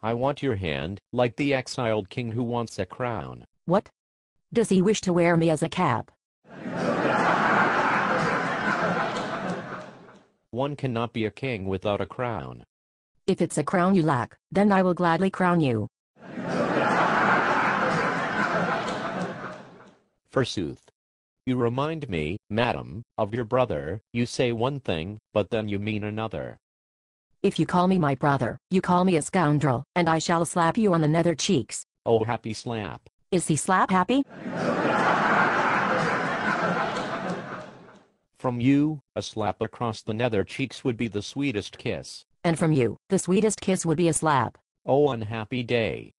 I want your hand, like the exiled king who wants a crown. What? Does he wish to wear me as a cap? One cannot be a king without a crown. If it's a crown you lack, then I will gladly crown you. Forsooth. You remind me, madam, of your brother, you say one thing, but then you mean another. If you call me my brother, you call me a scoundrel, and I shall slap you on the nether cheeks. Oh happy slap. Is he slap happy? From you, a slap across the nether cheeks would be the sweetest kiss. And from you, the sweetest kiss would be a slap. Oh unhappy day.